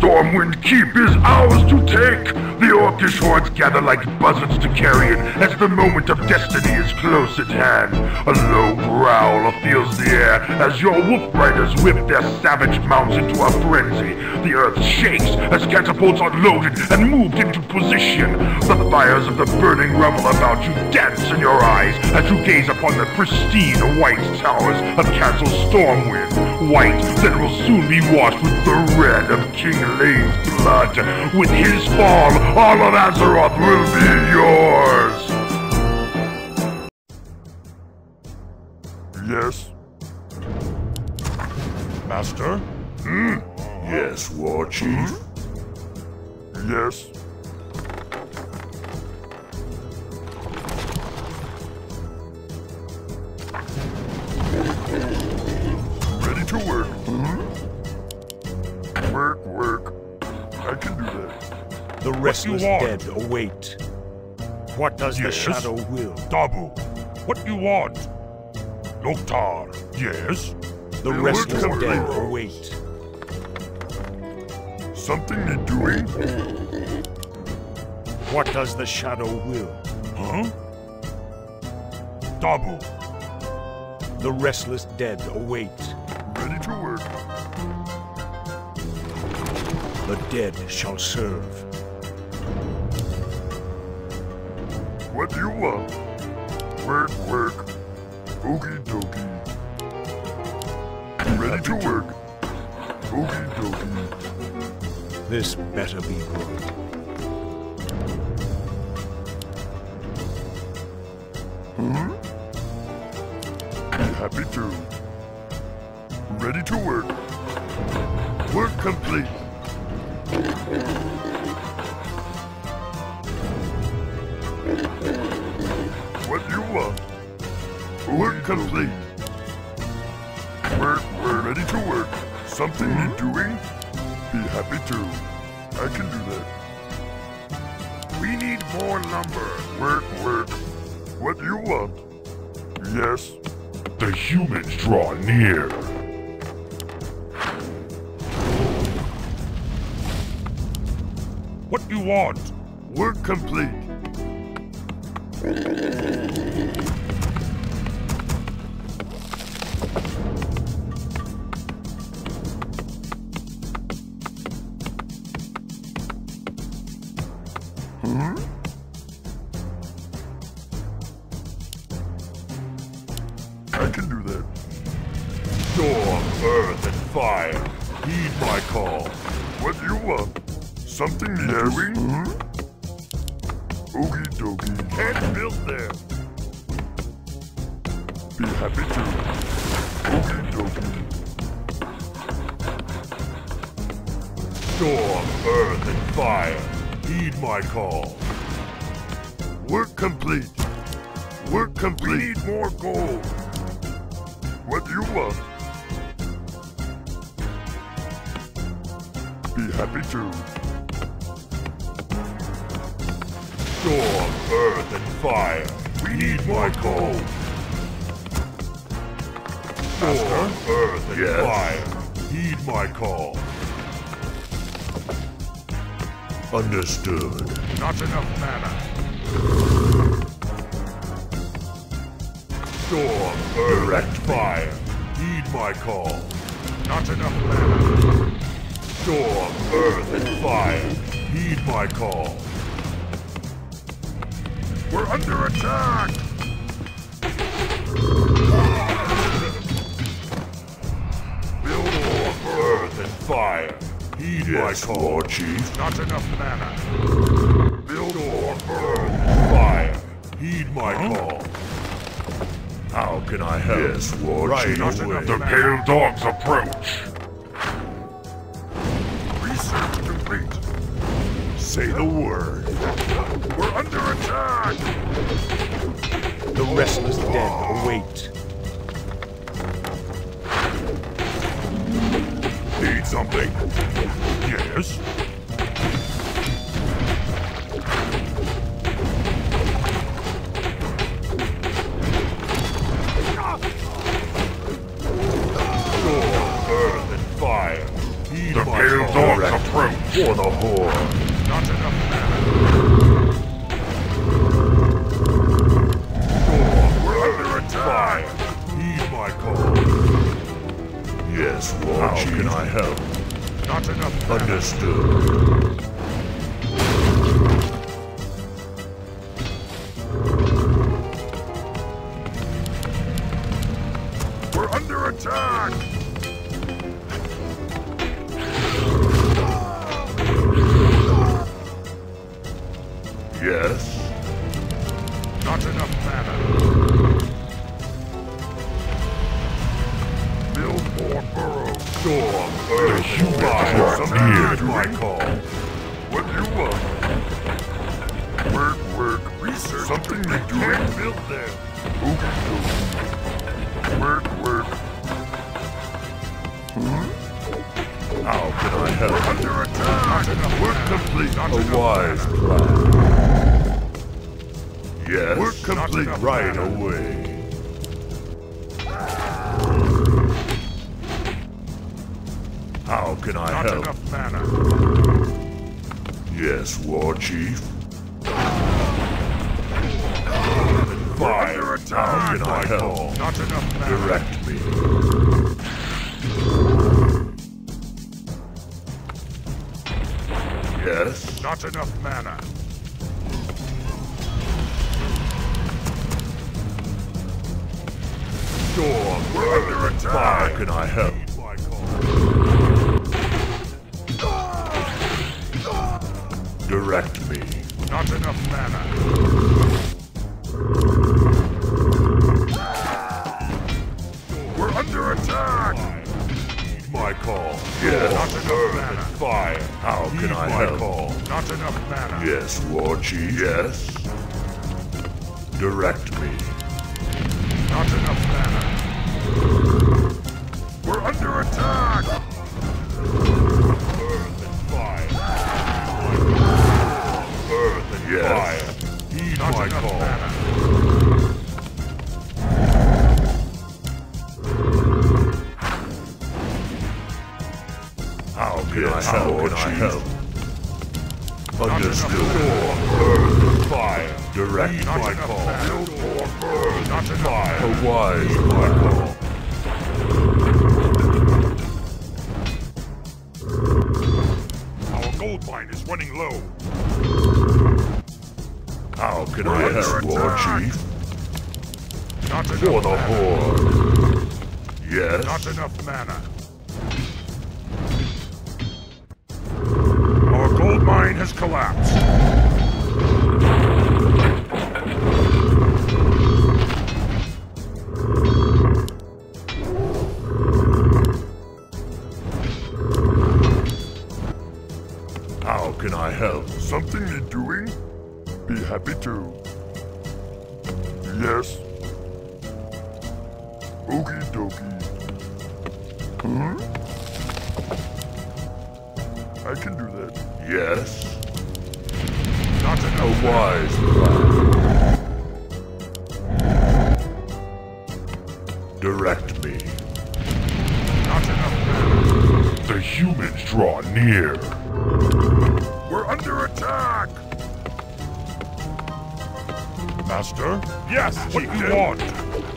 Stormwind Keep is ours to take. The orcish hordes gather like buzzards to carrion as the moment of destiny is close at hand. A low growl fills the air as your wolf riders whip their savage mounts into a frenzy. The earth shakes as catapults are loaded and moved into position. Fires of the burning rubble about you dance in your eyes as you gaze upon the pristine white towers of Castle Stormwind. White that will soon be washed with the red of King Llane's blood. With his fall, all of Azeroth will be yours! Yes? Master? Hmm? Yes, War Chief? Yes? Restless dead await. What does the shadow will? Dabu, what do you want? Loktar, yes? The restless dead await. Something need doing? What does the shadow will? Huh? Dabu, The restless dead await. ready to work. The dead shall serve. What do you want? Work, work. Okie dokie. Ready to work. Okie dokie. This better be good. Be happy to. Ready to work. Work complete. Work complete. Work, we're ready to work. Something need doing? Be happy to. I can do that. We need more lumber. Work, work. What do you want? Yes. The humans draw near. What do you want? Work complete. I can do that. Storm, earth, and fire. Heed my call. What do you want? Something need doing? Mm-hmm. Okie dokie. Can't build there. Be happy to. Okie dokie. Storm, earth, and fire. Heed my call. Work complete. Work complete. We need more gold. What do you want? Be happy to. Storm, earth, and fire. We need my gold. Storm, earth, and Yes? fire. Heed my call. Understood. Not enough mana. Storm, earth, and fire. Heed my call. Not enough mana. Storm, earth, and fire. Heed my call. We're under attack! Build more earth and fire. Heed my call, Chief. Not enough mana. Build earth and fire. Heed my call. How can I help? Yes, War right, Chief. Not enough The mana. pale dogs approach. Research complete. Say the word. We're under attack! The restless dead await. Need something? Yes? Storm, earth, and fire. The my pale call. dogs approach. For the Horde. Not enough mana. We're under attack. Heed my call. Yes, War How Chief. can I help? Not enough. Understood. I We're under attack. Work complete. A wise plan. Yes. Work complete. Right away. How can I Not help? enough mana. Yes, War Chief. Fire. How can I help? Not enough mana. Direct me. Yes. Not enough mana. Storm. We're under How attack. can I help? Direct me. Not enough mana. We're under attack. My call. Not Yes. enough mana. Fire. How Heed can I my help? call. Not enough mana. Yes, War Chief. Yes. Direct me. Not enough mana. We're under attack. Earth and fire. Earth and Yes. fire. Heed Not my call. mana. Can I help? Can I help? Understood. enough Earth and fire. Direct Not my call. Not enough Fire. mana. A wise my call. Our gold mine is running low. How can We're I help, War. Chief? Not enough For the. Horde. Yes. Not enough mana. Mine has collapsed. Enough. Direct me. Not enough. The humans draw near. We're under attack. Master? Yes, what do you want?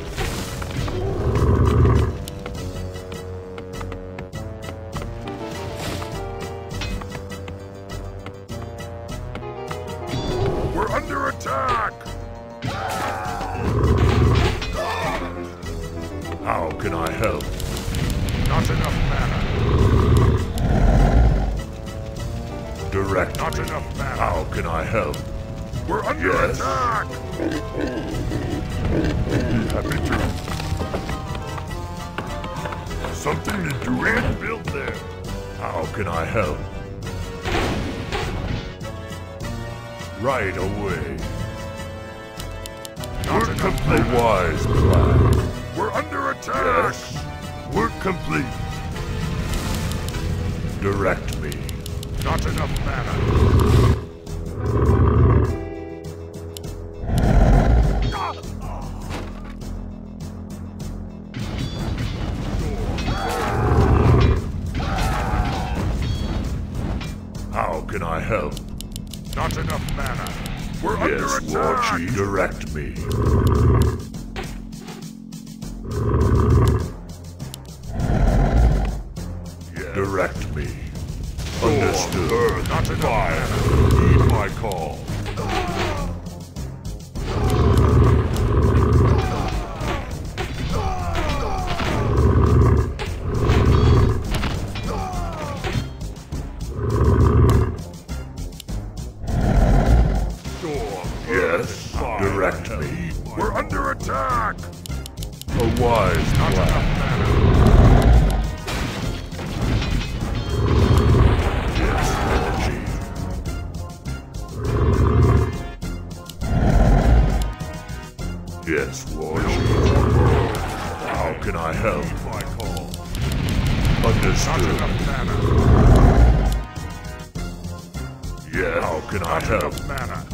How can I help? Not enough mana. Direct Not enough mana. How can I help? We're under Yes. attack. Happy to. Something to do and build there. How can I help? Right away. Not Work enough complete. A wise plan. We're under attack. Yes. Work complete. Direct me. Not enough mana. How can I help? Not enough mana. We're yes, under attack! Chief. Direct me. Fire. Heed my call. Yes, direct me. We're under attack! A wise plan. Yes, Chief. How can I help? My call. Understood. Yes. How can I help? mana.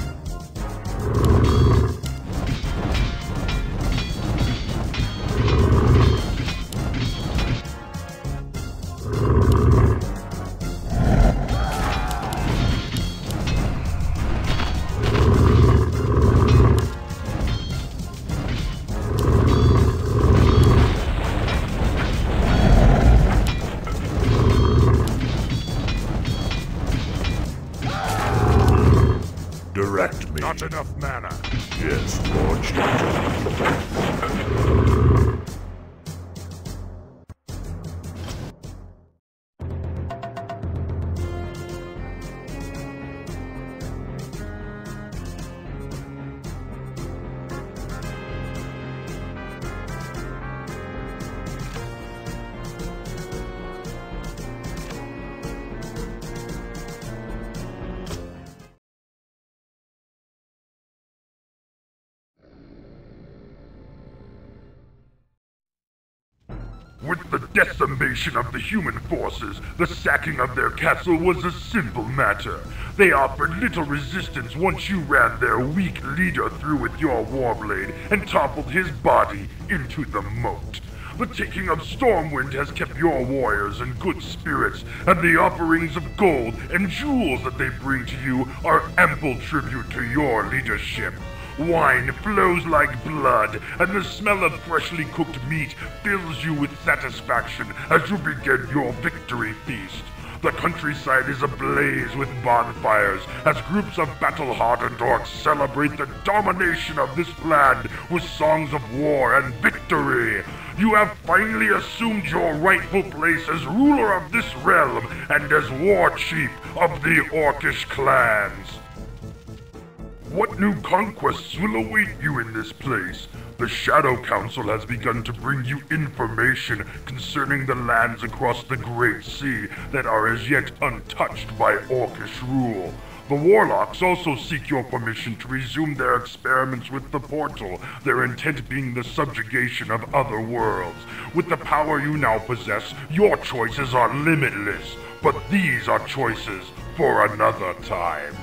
With the decimation of the human forces, the sacking of their castle was a simple matter. They offered little resistance once you ran their weak leader through with your warblade and toppled his body into the moat. The taking of Stormwind has kept your warriors in good spirits, and the offerings of gold and jewels that they bring to you are ample tribute to your leadership. Wine flows like blood, and the smell of freshly cooked meat fills you with satisfaction as you begin your victory feast. The countryside is ablaze with bonfires as groups of battle-hardened orcs celebrate the domination of this land with songs of war and victory. You have finally assumed your rightful place as ruler of this realm and as war chief of the orcish clans. What new conquests will await you in this place? The Shadow Council has begun to bring you information concerning the lands across the Great Sea that are as yet untouched by Orcish rule. The Warlocks also seek your permission to resume their experiments with the portal, their intent being the subjugation of other worlds. With the power you now possess, your choices are limitless, but these are choices for another time.